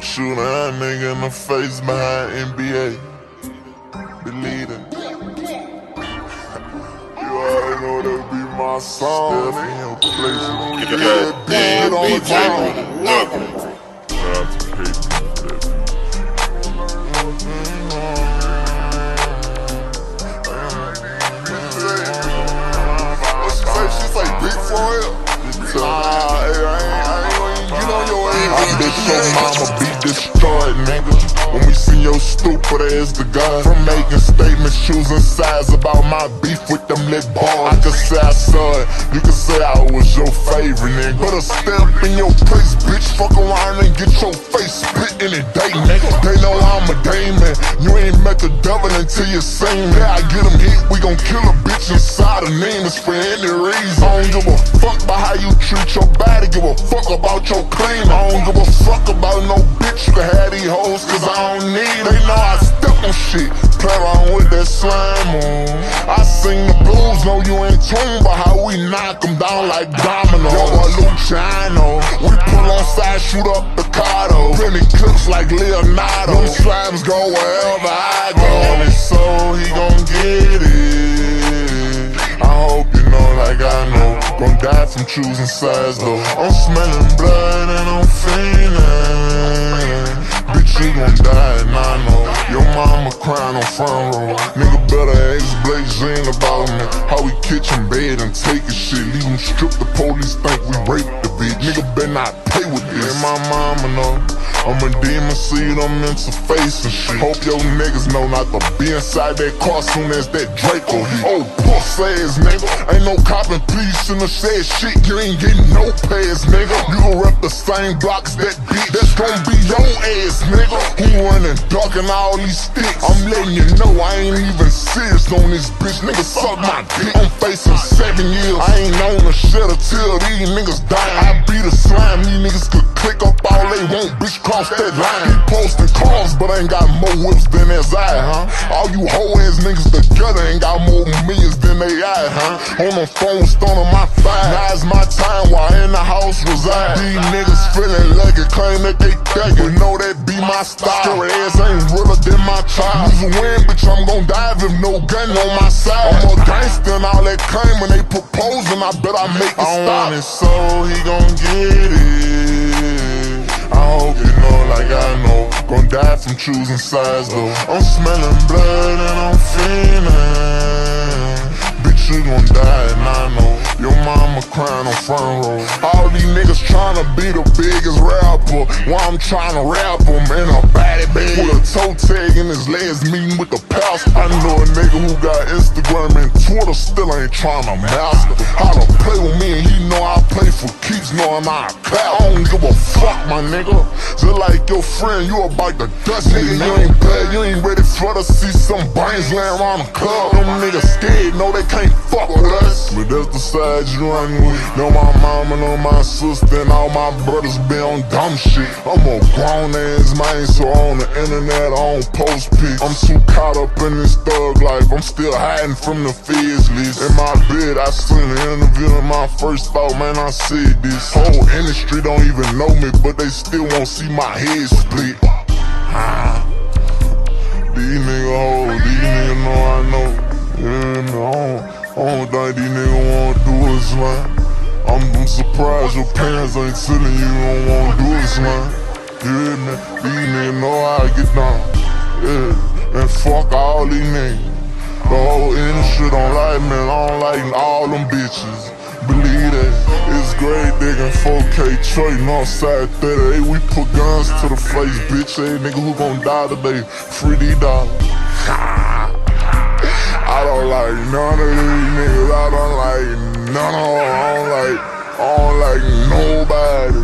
Shoot a nigga in the face behind NBA. Believe it. You already know that be my song. Step in your place. Yeah, big on the ground. Your mama be destroyed, nigga. When we see your stupid ass the God from making statements, choosing sides about my beef with them lit bars. I could say I saw it, you could say I was your favorite, nigga. Better step in your place, bitch. Fuck around and get your face split in a day, nigga. They know I'm a demon. You ain't met the devil until you sing me. I get him hit, we gon' kill a bitch inside a name is for any reason. I don't give a fuck about how you treat your body, give a fuck about your claim. I don't give a fuck about no bitch. You can have these hoes, cause I don't need They know I step on shit, play around with that slime on. I sing the blues, know you ain't tuned, but how we knock them down like dominoes. Yo, boy, Luciano, we pull on side, shoot up Picasso. Plenty clips like Leonardo. Go wherever I go. Soul, he gon' get it. I hope you know like I know. Gon' die from choosing sides though. I'm smelling blood and I'm feeling. Bitch, you gon' die and I know. Your mama crying on front row. Nigga better ask Jean about me. How we kitchen bed and take a shit. Leave him strip the police think we raped the bitch. Nigga better not pay with this. And my mama know. I'm a demon, see them into face and shit. Hope your niggas know not to be inside that car soon as that Draco hit. Oh, puss ass nigga. Ain't no copping police in the said shit. You ain't getting no pass, nigga. You gon' rep the same blocks that bitch. That's gon' be your ass, nigga. Who running, ducking all sticks? I'm letting you know I ain't even serious on this bitch. Nigga, suck my dick. I'm facing seven years. I ain't known a tear. These niggas die. I be the slime. These niggas could click up all they want. Bitch, cross that line. He posting cars, but I ain't got more whips than his eye, huh? All you hoe ass niggas together ain't got more millions than they eye, huh? On the phone, stoning my fire. Now it's my time while in the house reside. These niggas feeling lucky, claim that they thuggin'. Know that be my style. Scary ass ain't realer than my child. Lose a win, bitch, I'm gon' dive if no gun on my side. I'm a gangster and all that claim when they proposing, I bet I make it stop. I want it so he gon' get it. I hope you know like I know. Gon' die from choosing sides though. I'm smelling blood and I'm feeling. Bitch, you gon' die and I know. Your mama crying on front row. All these niggas tryna be the biggest rapper. While I'm tryna rap him in a body bag. With a toe tag in his legs, meeting with the pastor. I know a nigga who got Instagram and Twitter still ain't tryna master. How to play with me and he know I play for keeps knowing I clap. I don't give a fuck, my nigga. Just like your friend, you about to dust nigga. You ain't bad, you ain't ready for to see some brains laying around the club. Them niggas scared, know they can't fuck with us. But that's the side you run with. Know my mama, know my sister, and all my brothers be on dumb shit. I'm a grown ass man, so on the internet I don't post pics. I'm too caught up in this thug life, I'm still hiding from the feds list. In my bed, I seen an interview and my first thought, man, I said this. Whole industry don't even know me, but they still won't see my head split. These niggas hold, these niggas know I know. Yeah, I don't, I don't think these niggas wanna do it, man. I'm, I'm surprised your parents ain't telling you you don't wanna do it, man. Yeah, me? these niggas know how I get down. Yeah, and fuck all these niggas. The whole industry don't like me, I don't like all them bitches. Believe that it's great digging 4K Trey Northside 38. We put guns to the face, bitch. Hey, nigga who gon' die today? Free D dog. Like none of these niggas. I don't like none of them. I don't like, I don't like nobody.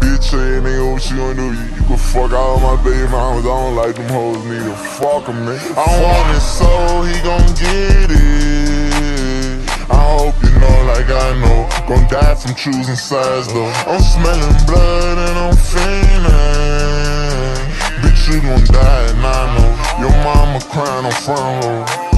Bitch, hey, nigga, what you gonna do? You, you can fuck all my baby mamas. I don't like them hoes, nigga. Fuck them, nigga. I want it so he gon' get it. I hope you know like I know. Gon' die from choosing sides though. I'm smelling blood and I'm feeling. Bitch, you gon' die and I know. Your mama crying on front row.